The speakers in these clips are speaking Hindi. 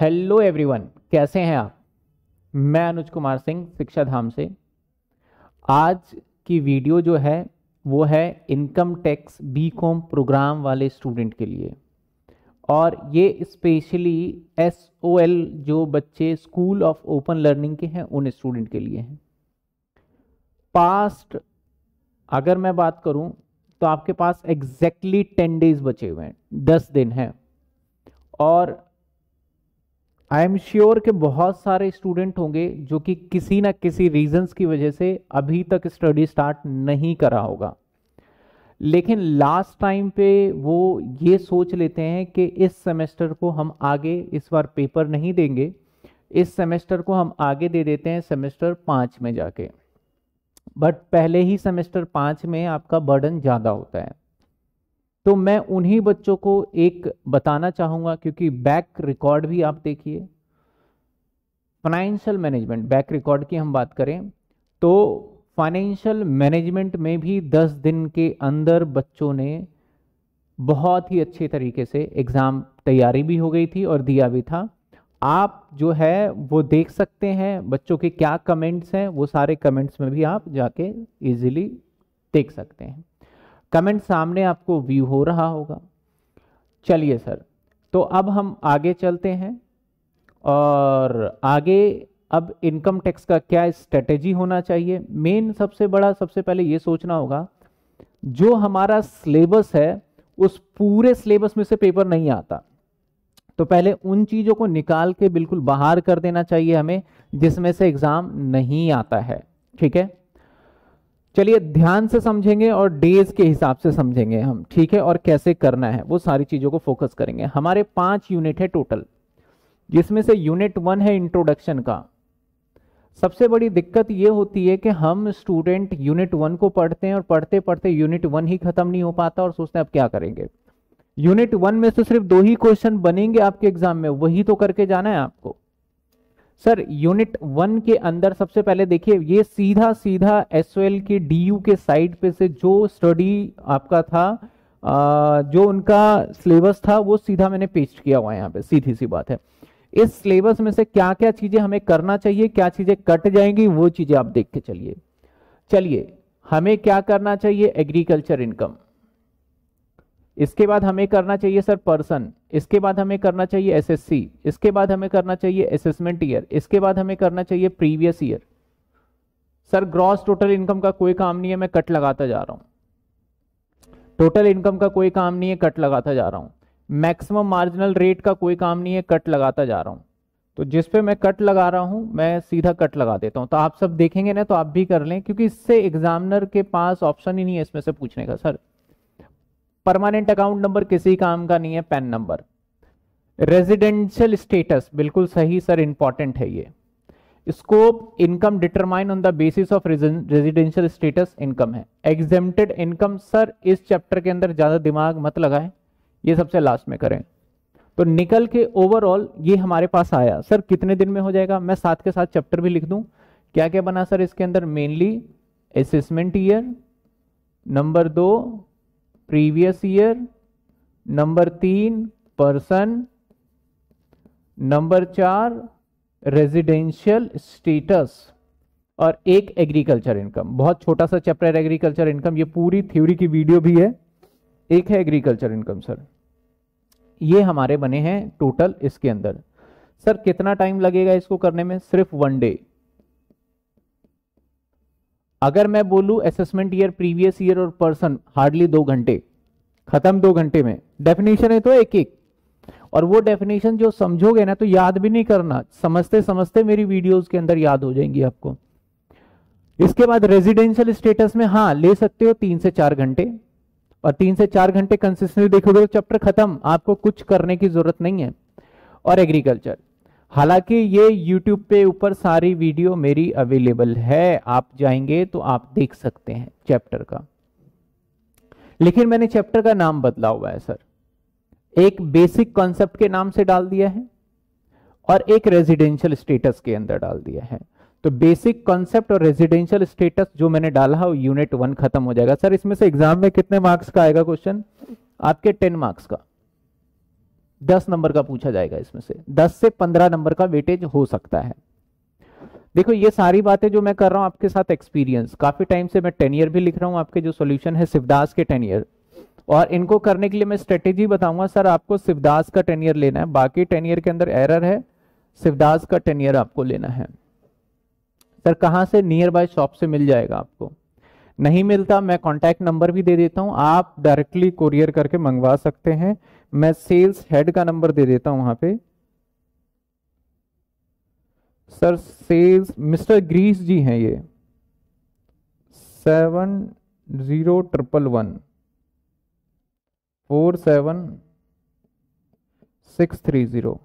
हेलो एवरीवन, कैसे हैं आप? मैं अनुज कुमार सिंह, शिक्षा धाम से। आज की वीडियो जो है, वो है income tax B com program वाले स्टूडेंट के लिए। और ये स्पेशली एस ओ एल जो बच्चे स्कूल ऑफ़ ओपन लर्निंग के हैं, उन स्टूडेंट के लिए हैं। पास्ट, अगर मैं बात करूँ तो आपके पास एग्जैक्टली टेन डेज़ बचे हुए हैं, दस दिन हैं। और आई एम श्योर कि बहुत सारे स्टूडेंट होंगे जो कि किसी ना किसी रीजंस की वजह से अभी तक स्टडी स्टार्ट नहीं करा होगा। लेकिन लास्ट टाइम पे वो ये सोच लेते हैं कि इस सेमेस्टर को हम आगे इस बार पेपर नहीं देंगे। इस सेमेस्टर को हम आगे दे देते हैं सेमेस्टर पाँच में जाके। बट पहले ही सेमेस्टर पाँच में आपका बर्डन ज़्यादा होता है। तो मैं उन्हीं बच्चों को एक बताना चाहूँगा, क्योंकि बैक रिकॉर्ड भी आप देखिए। फाइनेंशियल मैनेजमेंट बैक रिकॉर्ड की हम बात करें तो फाइनेंशियल मैनेजमेंट में भी 10 दिन के अंदर बच्चों ने बहुत ही अच्छे तरीके से एग्ज़ाम तैयारी भी हो गई थी और दिया भी था। आप जो है, वो देख सकते हैं बच्चों के क्या कमेंट्स हैं, वो सारे कमेंट्स में भी आप जाके इजीली देख सकते हैं। कमेंट सामने आपको व्यू हो रहा होगा। चलिए सर तो अब हम आगे चलते हैं और आगे अब इनकम टैक्स का क्या स्ट्रेटेजी होना चाहिए? मेन सबसे बड़ा, सबसे पहले ये सोचना होगा, जो हमारा सिलेबस है, उस पूरे सिलेबस में से पेपर नहीं आता। तो पहले उन चीज़ों को निकाल के बिल्कुल बाहर कर देना चाहिए हमें, जिसमें से एग्ज़ाम नहीं आता है, ठीक है? चलिए ध्यान से समझेंगे और डेज़ के हिसाब से समझेंगे हम, ठीक है? और कैसे करना है, वो सारी चीज़ों को फोकस करेंगे। हमारे पाँच यूनिट है टोटल जिसमें से यूनिट वन है इंट्रोडक्शन का। सबसे बड़ी दिक्कत ये होती है कि हम स्टूडेंट यूनिट वन को पढ़ते हैं और पढ़ते पढ़ते यूनिट वन ही खत्म नहीं हो पाता और सोचते हैं अब क्या करेंगे। यूनिट वन में से सिर्फ़ दो ही क्वेश्चन बनेंगे आपके एग्ज़ाम में, वही तो करके जाना है आपको। सर यूनिट वन के अंदर सबसे पहले देखिए ये सीधा सीधा एस के डीयू के साइड पे से जो स्टडी आपका था आ, जो उनका सिलेबस था वो सीधा मैंने पेस्ट किया हुआ है यहाँ पे सीधी सी बात है। इस सिलेबस में से क्या क्या चीज़ें हमें करना चाहिए क्या चीज़ें कट जाएँगी वो चीज़ें आप देख के चलिए। चलिए हमें क्या करना चाहिए? एग्रीकल्चर इनकम इसके बाद हमें करना चाहिए सर पर्सन, इसके बाद हमें करना चाहिए एसएससी इसके बाद हमें करना चाहिए असेसमेंट ईयर इसके बाद हमें करना चाहिए previous year sir gross total income का कोई काम नहीं है, मैं कट लगाता जा रहा हूँ। टोटल इनकम का कोई काम नहीं है कट लगाता जा रहा हूँ। मैक्सिमम मार्जिनल रेट का कोई काम नहीं है कट लगाता जा रहा हूँ। तो जिस पे मैं कट लगा रहा हूँ, मैं सीधा कट लगा देता हूँ। तो आप सब देखेंगे ना तो आप भी कर लें, क्योंकि इससे एग्जामिनर के पास ऑप्शन ही नहीं है इसमें से पूछने का, सर। परमानेंट अकाउंट नंबर किसी काम का नहीं है पैन नंबर रेजिडेंशियल स्टेटस बिल्कुल सही सर इंपॉर्टेंट है ये। Scope income determine on the basis of residential status income है। एग्जेम्प्टेड इनकम सर इस चैप्टर के अंदर ज़्यादा दिमाग मत लगाएँ, ये सबसे लास्ट में करें। तो निकल के ओवरऑल ये हमारे पास आया। सर कितने दिन में हो जाएगा? मैं साथ के साथ चैप्टर भी लिख दूँ। क्या क्या बना सर इसके अंदर? मेनली असेसमेंट ईयर नंबर दो प्रीवियस ईयर, नंबर तीन पर्सन, नंबर चार रेजिडेंशियल स्टेटस, और एक एग्रीकल्चर इनकम। बहुत छोटा सा चैप्टर एग्रीकल्चर इनकम। ये पूरी थ्योरी की वीडियो भी है। एक है एग्रीकल्चर इनकम, सर। ये हमारे बने हैं टोटल इसके अंदर। सर, कितना टाइम लगेगा इसको करने में? सिर्फ़ वन डे। अगर मैं बोलूँ असेसमेंट ईयर प्रीवियस ईयर और पर्सन हार्डली दो घंटे, खत्म दो घंटे में डेफिनेशन है तो एक एक। और वो डेफिनेशन जो समझोगे ना तो याद भी नहीं करना। समझते समझते मेरी वीडियोस के अंदर याद हो जाएँगी आपको। इसके बाद रेजिडेंशियल स्टेटस में हाँ ले सकते हो तीन से चार घंटे। और तीन से चार घंटे कंसिस्टेंटली देखोगे तो चैप्टर खत्म। आपको कुछ करने की ज़रूरत नहीं है। और एग्रीकल्चर हालाँकि ये YouTube पे ऊपर सारी वीडियो मेरी अवेलेबल है, आप जाएँगे तो आप देख सकते हैं चैप्टर का। लेकिन मैंने चैप्टर का नाम बदला हुआ है सर एक बेसिक कॉन्सेप्ट के नाम से डाल दिया है और एक रेजिडेंशियल स्टेटस के अंदर डाल दिया है। तो बेसिक कॉन्सेप्ट और रेजिडेंशियल स्टेटस जो मैंने डाला है यूनिट वन खत्म हो जाएगा। सर इसमें से एग्ज़ाम में कितने मार्क्स का आएगा क्वेश्चन आपके टेन मार्क्स का। दस नंबर का पूछा जाएगा इसमें से। दस से पंद्रह नंबर का वेटेज हो सकता है। देखो, ये सारी बातें जो मैं कर रहा हूँ आपके साथ एक्सपीरियंस काफ़ी टाइम से मैं टेन ईयर भी लिख रहा हूँ, आपके जो सोल्यूशन है शिवदास के टेन ईयर और इनको करने के लिए मैं स्ट्रेटेजी बताऊँगा सर आपको शिवदास का टेन ईयर लेना है। बाकी टेन ईयर के अंदर एरर है, शिवदास का टेन ईयर आपको लेना है। सर कहाँ से? नियर बाय शॉप से मिल जाएगा आपको। नहीं मिलता, मैं कॉन्टैक्ट नंबर भी दे देता हूँ। आप डायरेक्टली कोरियर करके मंगवा सकते हैं। मैं सेल्स हेड का नंबर दे देता हूँ वहाँ पे। सर सेल्स मिस्टर ग्रीस जी हैं ये। Seven zero triple one. Four seven six three zero.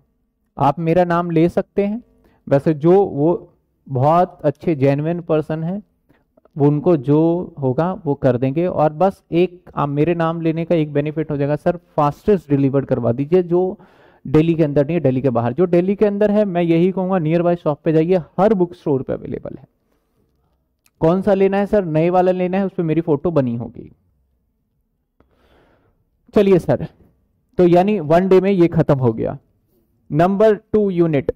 आप मेरा नाम ले सकते हैं। वैसे जो वो बहुत अच्छे जेनविन पर्सन है वो उनको जो होगा वो कर देंगे और बस एक, आप मेरे नाम लेने का एक बेनिफिट हो जाएगा। सर फास्टेस्ट डिलीवर करवा दीजिए जो दिल्ली के अंदर नहीं है, दिल्ली के बाहर। जो दिल्ली के अंदर है, मैं यही कहूँगा नियर बाय शॉप पे जाइए, हर बुक स्टोर पे अवेलेबल है। कौन सा लेना है सर? नए वाला लेना है, उस पर मेरी फ़ोटो बनी होगी। चलिए सर तो यानी वन डे में ये खत्म हो गया। Number two unit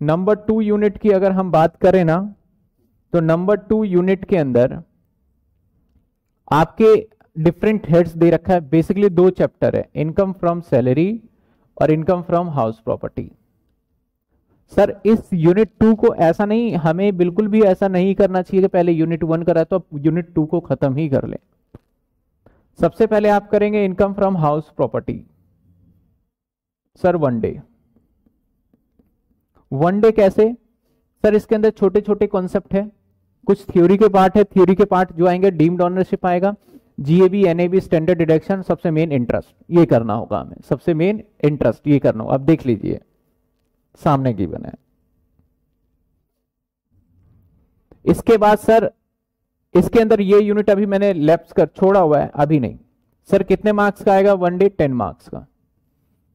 number two unit की अगर हम बात करें ना तो नंबर टू यूनिट के अंदर आपके डिफरेंट हेड्स दे रखा है। बेसिकली दो चैप्टर है। इनकम फ्रॉम सैलरी और income from house property sir इस यूनिट टू को ऐसा नहीं, हमें बिल्कुल भी ऐसा नहीं करना चाहिए कि पहले यूनिट वन करा तो आप यूनिट टू को खत्म ही कर ले। सबसे पहले आप करेंगे income from house property sir one day one day कैसे? सर, इसके अंदर छोटे छोटे कॉन्सेप्ट है। कुछ थ्योरी के पार्ट है। थ्योरी के पार्ट जो आएँगे डीम्ड ऑनरशिप आएगा। जीएबी एनएबी स्टैंडर्ड डिडक्शन सबसे मेन इंटरेस्ट ये करना होगा हमें। सबसे मेन इंटरेस्ट ये करना होगा। अब देख लीजिए। सामने की बने। इसके बाद सर, इसके अंदर ये यूनिट अभी मैंने लेफ़्ट कर, छोड़ा हुआ है। अभी नहीं। सर, कितने मार्क्स का आएगा? वन डे टेन मार्क्स का।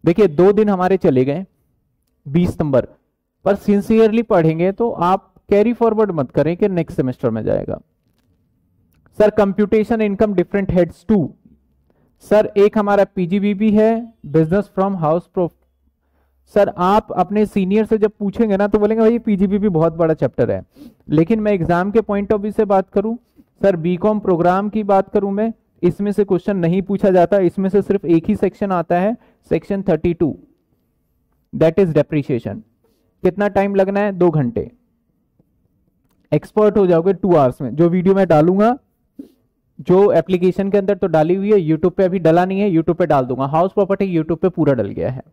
देखिए, दो दिन हमारे चले गए। बीस नंबर। पर सिंसियरली पढ़ेंगे तो आप कैरी फॉरवर्ड मत करें कि नेक्स्ट सेमेस्टर में जाएगा। Sir computation income different heads to sir एक हमारा पीजीबीबी है business from house prof sir आप अपने सीनियर से जब पूछेंगे ना तो बोलेंगे भाई पीजीबीबी बहुत बड़ा चैप्टर है। लेकिन मैं एग्ज़ाम के पॉइंट ऑफ़ व्यू से बात करूँ सर बीकॉम प्रोग्राम की बात करूँ मैं, इसमें से क्वेश्चन नहीं पूछा जाता, इसमें से सिर्फ़ एक ही सेक्शन आता है सेक्शन 32 दैट इज़ डेप्रीशिएशन कितना टाइम लगना है? दो घंटे। एक्सपर्ट हो जाओगे टू आवर्स में। जो वीडियो मैं डालूँगा, जो एप्लीकेशन के अंदर तो डाली हुई है यूट्यूब पे अभी डला नहीं है यूट्यूब पे डाल दूँगा। हाउस प्रॉपर्टी यूट्यूब पे पूरा डल गया है।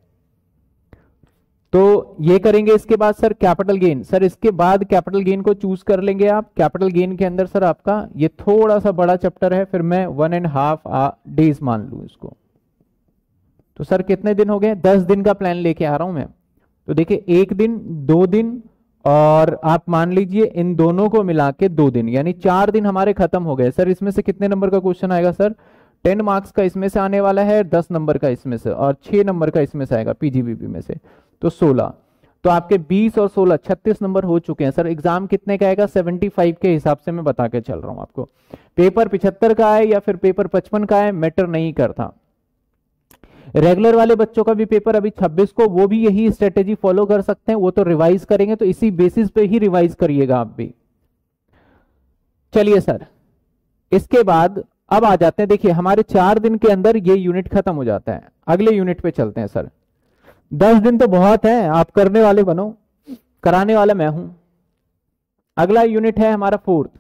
तो ये करेंगे इसके बाद सर कैपिटल गेन सर इसके बाद कैपिटल गेन को चूज़ कर लेंगे आप। कैपिटल गेन के अंदर सर आपका ये थोड़ा सा बड़ा चैप्टर है, फिर मैं वन एंड हाफ़ डेज़ मान लू इसको। तो सर कितने दिन हो गए? दस दिन का प्लान लेके आ रहा हूँ मैं। तो देखिए, एक दिन, दो दिन, और आप मान लीजिए, इन दोनों को मिला के दो दिन, यानी चार दिन हमारे खत्म हो गए। सर, इसमें से कितने नंबर का क्वेश्चन आएगा, सर? टेन मार्क्स का इसमें से आने वाला है, दस नंबर का इसमें से, और छह नंबर का इसमें से आएगा पीजीबीपी में से। तो सोलह। तो आपके बीस और सोलह, छत्तीस नंबर हो चुके हैं। सर, एग्ज़ाम कितने का आएगा? सेवेंटी फाइव के हिसाब से मैं बता के चल रहा हूँ आपको। पेपर पिछहत्तर का है या फिर पेपर पचपन का है मैटर नहीं करता। रेगुलर वाले बच्चों का भी पेपर अभी 26 को, वो भी यही स्ट्रेटेजी फॉलो कर सकते हैं, वो तो रिवाइज करेंगे तो इसी बेसिस पे ही रिवाइज करिएगा आप भी। चलिए सर, इसके बाद अब आ जाते हैं, देखिए हमारे चार दिन के अंदर ये यूनिट खत्म हो जाता है। अगले यूनिट पे चलते हैं सर। दस दिन तो बहुत है, आप करने वाले बनो, कराने वाला मैं हूँ। अगला यूनिट है हमारा फोर्थ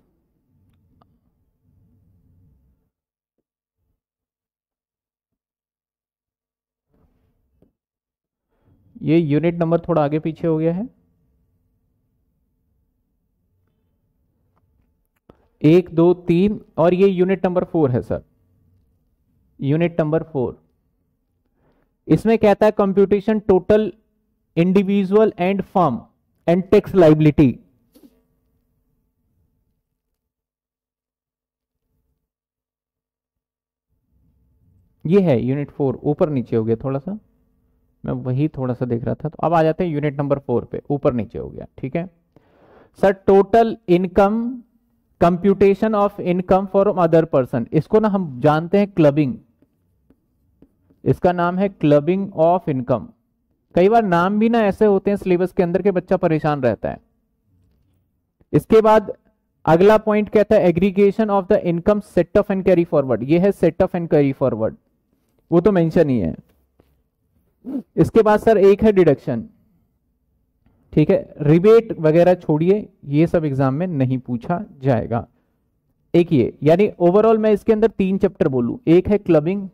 ये यूनिट नंबर थोड़ा आगे पीछे हो गया है। एक, दो, तीन और ये यूनिट नंबर फोर है सर। यूनिट नंबर फोर इसमें कहता है computation total individual and firm and tax liability ये है यूनिट फोर ऊपर नीचे हो गया थोड़ा सा। मैं वही थोड़ा सा देख रहा था तो अब आ जाते हैं यूनिट नंबर फोर पे, ऊपर नीचे हो गया, ठीक है? Sir total income computation of income for other person इसको ना हम जानते हैं क्लबिंग इसका नाम है क्लबिंग ऑफ़ इनकम कई बार नाम भी ना ऐसे होते हैं सिलेबस के अंदर के बच्चा परेशान रहता है। इसके बाद अगला पॉइंट कहता है aggregation of the income set off and carry forward ये है set off and carry forward वो तो मेंशन ही है। इसके बाद सर एक है डिडक्शन। ठीक है? रिबेट वगैरह छोड़िए, ये सब एग्ज़ाम में नहीं पूछा जाएगा। एक ये, यानी ओवरऑल मैं इसके अंदर तीन चैप्टर बोलू। एक है क्लबिंग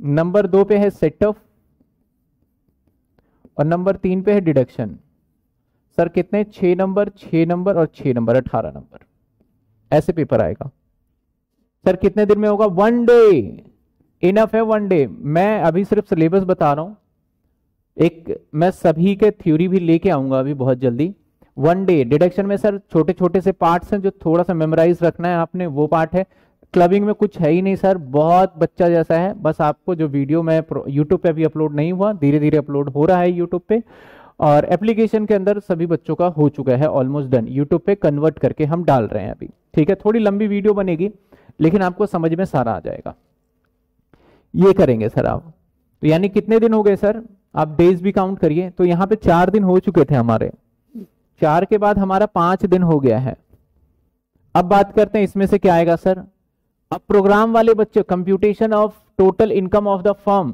नंबर दो पे है सेट ऑफ़ और नंबर तीन पे है डिडक्शन सर कितने? छह नंबर छह नंबर और छह नंबर अठारह नंबर ऐसे पेपर आएगा। सर कितने दिन में होगा? वन डे इनफ है वन डे मैं अभी सिर्फ़ सिलेबस बता रहा हूँ। एक, मैं सभी के थ्योरी भी लेके आऊँगा अभी बहुत जल्दी। वन डे डिडक्शन में सर छोटे छोटे से पार्ट्स हैं जो थोड़ा सा मेमोराइज रखना है आपने, वो पार्ट है। क्लबिंग में कुछ है ही नहीं सर बहुत बच्चा जैसा है। बस आपको जो वीडियो में यूट्यूब पे अभी अपलोड नहीं हुआ धीरे धीरे अपलोड हो रहा है यूट्यूब पे। और एप्लीकेशन के अंदर सभी बच्चों का हो चुका है ऑलमोस्ट डन यूट्यूब पे कन्वर्ट करके हम डाल रहे हैं अभी। ठीक है, थोड़ी लंबी वीडियो बनेगी, लेकिन आपको समझ में सारा आ जाएगा। ये करेंगे सर आप। तो यानी कितने दिन हो गए सर? आप डेज़ भी काउंट करिए। तो यहाँ पे चार दिन हो चुके थे हमारे। चार के बाद हमारा पाँच दिन हो गया है। अब बात करते हैं इसमें से क्या आएगा सर। अब प्रोग्राम वाले बच्चे computation of total income of the firm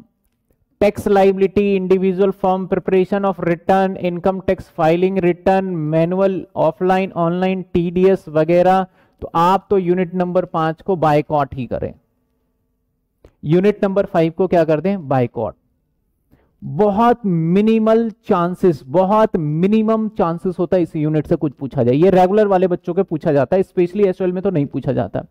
tax liability individual form preparation of return income tax filing return manual offline online TDS वगैरह तो आप तो यूनिट नंबर पाँच को बाइकआउट ही करें। यूनिट नंबर फाइव को क्या कर दें? बाइकॉट बहुत मिनिमल चांसेस, बहुत मिनिमम चांसेस होता है इस यूनिट से कुछ पूछा जाए। ये रेगुलर वाले बच्चों के पूछा जाता है, स्पेशली एसएल में तो नहीं पूछा जाता।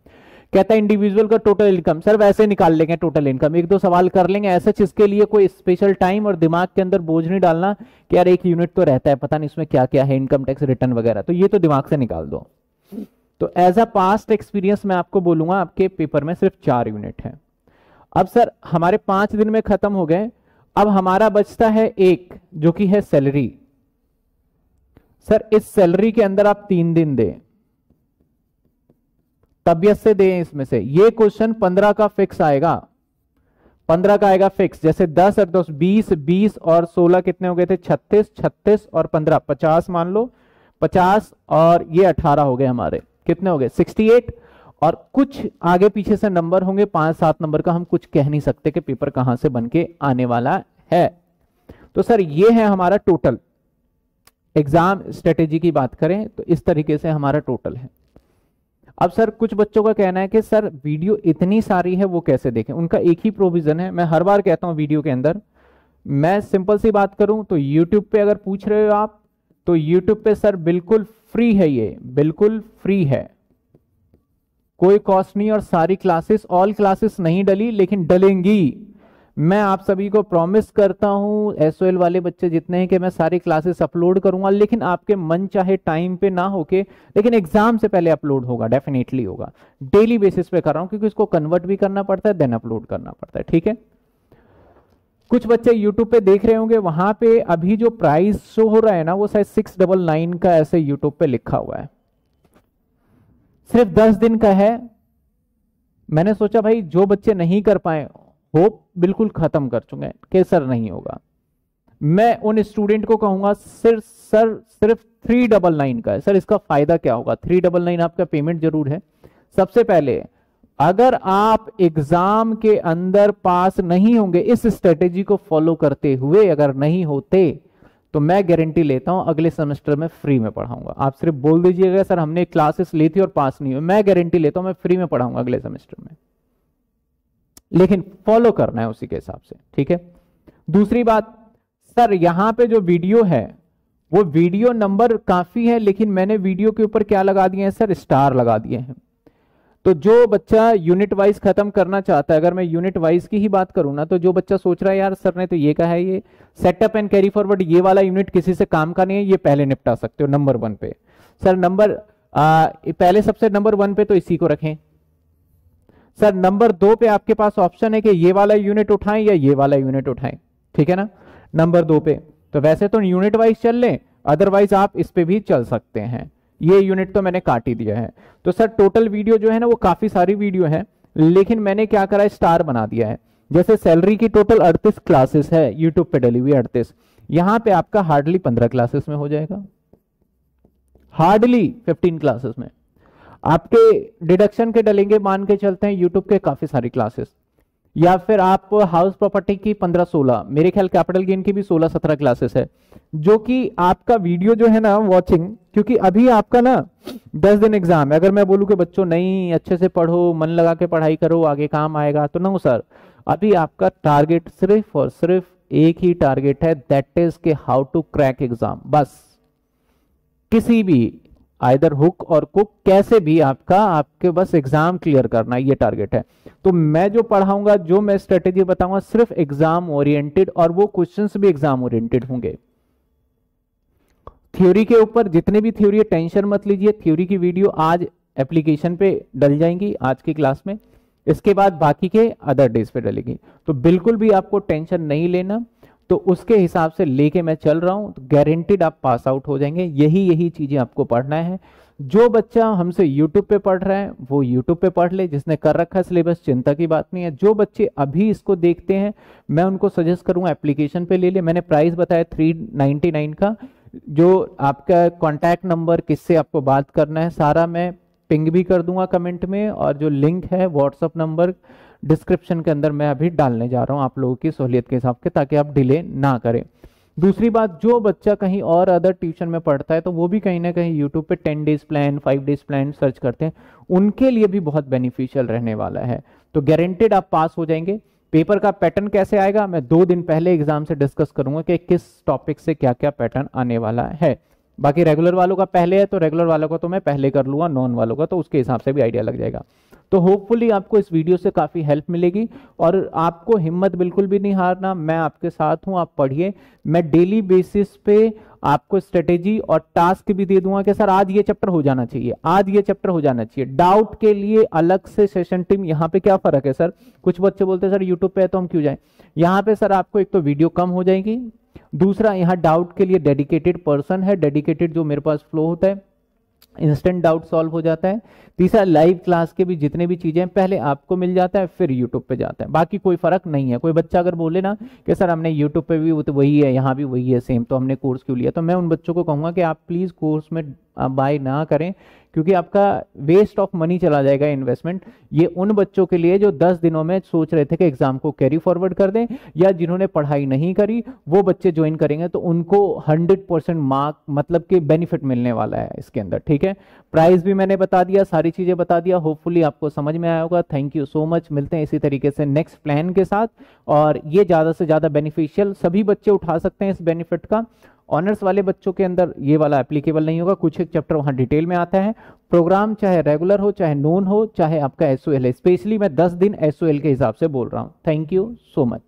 कहता है इंडिविजुअल का टोटल इनकम। सर, वैसे निकाल लेंगे टोटल इनकम। एक दो सवाल कर लेंगे। ऐसा इसके लिए कोई स्पेशल टाइम और दिमाग के अंदर बोझ नहीं डालना कि यार एक यूनिट तो रहता है, पता नहीं इसमें क्या क्या है, इनकम टैक्स रिटर्न वगैरह। तो ये तो दिमाग से निकाल दो। तो एज अ पास्ट एक्सपीरियंस मैं आपको बोलूँगा, आपके पेपर में सिर्फ़ चार यूनिट है। अब सर, हमारे पाँच दिन में खत्म हो गए। अब हमारा बचता है एक, जो कि है सैलरी। सर, इस सैलरी के अंदर आप तीन दिन दें। तबियत से दें इसमें से। ये क्वेश्चन पंद्रह का फिक्स आएगा। पंद्रह का आएगा फिक्स। जैसे दस और दस, बीस बीस और सोलह कितने हो गए थे? छत्तीस छत्तीस और पंद्रह। पचास मान लो। पचास और ये अठारह हो गए हमारे। कितने हो गए? Sixty eight. और कुछ आगे पीछे से नंबर होंगे, पाँच, सात नंबर का हम कुछ कह नहीं सकते कि पेपर कहाँ से बन के आने वाला है। तो सर ये है हमारा टोटल एग्ज़ाम स्ट्रेटेजी की बात करें तो इस तरीके से हमारा टोटल है। अब सर कुछ बच्चों का कहना है कि सर वीडियो इतनी सारी है, वो कैसे देखें? उनका एक ही प्रोविज़न है। मैं हर बार कहता हूँ वीडियो के अंदर। मैं सिंपल सी बात करूँ तो यूट्यूब पे अगर पूछ रहे हो आप तो यूट्यूब पे सर बिल्कुल फ्री है ये। बिल्कुल फ्री है। कोई कॉस्ट नहीं और सारी क्लासेस ऑल क्लासेस नहीं डली, लेकिन डलेंगी। मैं आप सभी को प्रॉमिस करता हूँ एस वाले बच्चे जितने हैं कि मैं सारी क्लासेस अपलोड करूँगा, लेकिन आपके मन चाहे टाइम पे ना होके, लेकिन एग्ज़ाम से पहले अपलोड होगा डेफिनेटली होगा। डेली बेसिस पे कर रहा हूँ, क्योंकि इसको कन्वर्ट भी करना पड़ता है देन अपलोड करना पड़ता है, ठीक है? कुछ बच्चे यूट्यूब पे देख रहे होंगे, वहाँ पे अभी जो प्राइस शो हो रहा है ना, वो शायद सिक्स डबल नाइन का ऐसे यूट्यूब पे लिखा हुआ है। सिर्फ़ दस दिन का है। मैंने सोचा, भाई, जो बच्चे नहीं कर पाए होप बिल्कुल खत्म कर चुके हैं कि सर नहीं होगा। मैं उन स्टूडेंट को कहूँगा सिर्फ़ सर, सिर्फ़ थ्री डबल नाइन का है। सर, इसका फ़ायदा क्या होगा? थ्री डबल नाइन आपका पेमेंट ज़रूर है। सबसे पहले, अगर आप एग्ज़ाम के अंदर पास नहीं होंगे, इस स्ट्रेटेजी को फॉलो करते हुए अगर नहीं होते तो मैं गारंटी लेता हूँ, अगले सेमेस्टर में फ्री में पढ़ाऊँगा। आप सिर्फ़ बोल दीजिएगा, सर, हमने क्लासेस ली थी और पास नहीं हुई। मैं गारंटी लेता हूँ, मैं फ्री में पढ़ाऊँगा अगले सेमेस्टर में। लेकिन फॉलो करना है उसी के हिसाब से, ठीक है? दूसरी बात, सर, यहाँ पे जो वीडियो है, वो वीडियो नंबर काफ़ी है, लेकिन मैंने वीडियो के ऊपर क्या लगा दिए हैं? सर स्टार लगा दिए हैं। तो जो बच्चा यूनिट वाइज खत्म करना चाहता है, अगर मैं यूनिट वाइज की ही बात करूँ ना तो जो बच्चा सोच रहा है, यार सर ने तो ये कहा है, ये सेटअप एंड कैरी फॉरवर्ड ये वाला यूनिट किसी से काम का नहीं है, ये पहले निपटा सकते हो नंबर वन पे. सर नंबर पहले सबसे नंबर वन पे तो इसी को रखें। सर नंबर दो पे आपके पास ऑप्शन है कि ये वाला यूनिट उठाएँ या ये वाला यूनिट उठाएँ। ठीक है ना? नंबर दो पे। तो वैसे तो यूनिट वाइज चल लें अदरवाइज़ आप इस पे भी चल सकते हैं। ये यूनिट तो मैंने काट ही दिया है। तो सर टोटल वीडियो जो है ना, वो काफ़ी सारी वीडियो है, लेकिन मैंने क्या करा है? स्टार बना दिया है। जैसे सैलरी की टोटल अड़तीस क्लासेस है यूट्यूब पे डली हुई अड़तीस। यहाँ पे आपका हार्डली पंद्रह क्लासेस में हो जाएगा। हार्डली फिफ्टीन क्लासेस में। आपके डिडक्शन के डलेंगे, मान के चलते हैं यूट्यूब के काफ़ी सारी क्लासेस या फिर आप हाउस प्रॉपर्टी की 15-16 मेरे ख्याल कैपिटल गेन की भी 16-17 क्लासेस है, जो कि आपका वीडियो जो है ना वॉचिंग क्योंकि अभी आपका ना 10 दिन एग्ज़ाम है। अगर मैं बोलूँ कि बच्चों, नहीं, अच्छे से पढ़ो, मन लगा के पढ़ाई करो, आगे काम आएगा तो नो सर अभी आपका टारगेट सिर्फ़ और सिर्फ़ एक ही टारगेट है दैट इज़ के हाउ टू क्रैक एग्ज़ाम बस। किसी भी आइदर हुक और कुक कैसे भी आपका, आपके बस एग्ज़ाम क्लियर करना ये टारगेट है। तो मैं जो पढ़ाऊँगा, जो मैं स्ट्रेटेजी बताऊँगा, सिर्फ़ एग्ज़ाम ओरिएंटेड और वो क्वेश्चंस भी एग्ज़ाम ओरिएंटेड होंगे। थ्योरी के ऊपर जितने भी थ्योरी है, टेंशन मत लीजिए, थ्योरी की वीडियो आज एप्लीकेशन पे डल जाएँगी, आज की क्लास में। इसके बाद बाकी के अदर डेज़ पे डलेगी। तो बिल्कुल भी आपको टेंशन नहीं लेना। तो उसके हिसाब से लेके मैं चल रहा हूँ तो गारंटीड आप पास आउट हो जाएँगे। यही यही चीज़ें आपको पढ़ना है। जो बच्चा हमसे YouTube पे पढ़ रहा है, वो YouTube पे पढ़ ले, जिसने कर रखा है सिलेबस चिंता की बात नहीं है। जो बच्चे अभी इसको देखते हैं, मैं उनको सजेस्ट करूँगा एप्लीकेशन पे ले ले। मैंने प्राइस बताया थ्री नाइनटी नाइन का। जो आपका कॉन्टैक्ट नंबर किससे आपको बात करना है, सारा मैं पिंग भी कर दूँगा कमेंट में, और जो लिंक है व्हाट्सअप नंबर डिस्क्रिप्शन के अंदर मैं अभी डालने जा रहा हूँ आप लोगों की सहूलियत के हिसाब से ताकि आप डिले ना करें। दूसरी बात, जो बच्चा कहीं और अदर ट्यूशन में पढ़ता है तो वो भी कहीं ना कहीं यूट्यूब पे ten days plan five days plan search करते हैं। उनके लिए भी बहुत बेनिफिशियल रहने वाला है। तो गारंटेड आप पास हो जाएँगे। पेपर का पैटर्न कैसे आएगा? मैं दो दिन पहले एग्ज़ाम से डिस्कस करूँगा कि किस टॉपिक से क्या क्या पैटर्न आने वाला है। बाकी रेगुलर वालों का पहले है तो रेगुलर वालों का तो मैं पहले कर लूँगा नॉन वालों का तो उसके हिसाब से भी आइडिया लग जाएगा। तो होपफुली आपको इस वीडियो से काफ़ी हेल्प मिलेगी और आपको हिम्मत बिल्कुल भी नहीं हारना। मैं आपके साथ हूँ, आप पढ़िए। मैं डेली बेसिस पे आपको स्ट्रेटेजी और टास्क भी दे दूँगा कि सर आज ये चैप्टर हो जाना चाहिए, आज ये चैप्टर हो जाना चाहिए। डाउट के लिए अलग से सेशन टीम यहाँ पे क्या फ़र्क है सर? कुछ बच्चे बोलते हैं, सर यूट्यूब पे है तो हम क्यों जाएँ? यहाँ पे सर आपको एक तो वीडियो कम हो जाएगी। दूसरा, यहाँ डाउट के लिए डेडिकेटेड पर्सन है। डेडिकेटेड जो मेरे पास फ्लो होता है इंस्टेंट डाउट सॉल्व हो जाता है। तीसरा लाइव क्लास के भी जितने भी चीज़ें पहले आपको मिल जाता है, फिर यूट्यूब पे जाता है। बाकी कोई फ़र्क नहीं है। कोई बच्चा अगर बोले ना कि, सर, हमने यूट्यूब पे भी तो वही है, यहाँ भी वही है सेम तो हमने कोर्स क्यों लिया? तो मैं उन बच्चों को कहूँगा कि आप प्लीज़ कोर्स में बाय ना करें, क्योंकि आपका वेस्ट ऑफ़ मनी चला जाएगा इन्वेस्टमेंट ये उन बच्चों के लिए जो 10 दिनों में सोच रहे थे कि एग्ज़ाम को कैरी फॉरवर्ड कर दें, या जिन्होंने पढ़ाई नहीं करी, वो बच्चे ज्वाइन करेंगे तो उनको 100 परसेंट मार्क मतलब कि बेनिफिट मिलने वाला है इसके अंदर, ठीक है? प्राइस भी मैंने बता दिया, सारी चीज़ें बता दिया होपफुली आपको समझ में आया होगा। थैंक यू सो मच मिलते हैं इसी तरीके से नेक्स्ट प्लान के साथ। और ये ज़्यादा से ज़्यादा बेनिफिशियल सभी बच्चे उठा सकते हैं इस बेनिफिट का। ऑनर्स वाले बच्चों के अंदर ये वाला एप्लीकेबल नहीं होगा। कुछ एक चैप्टर वहाँ डिटेल में आता है। प्रोग्राम चाहे रेगुलर हो, चाहे नॉन हो, चाहे आपका एस है। स्पेशली मैं दस दिन एस के हिसाब से बोल रहा हूँ। Thank you so much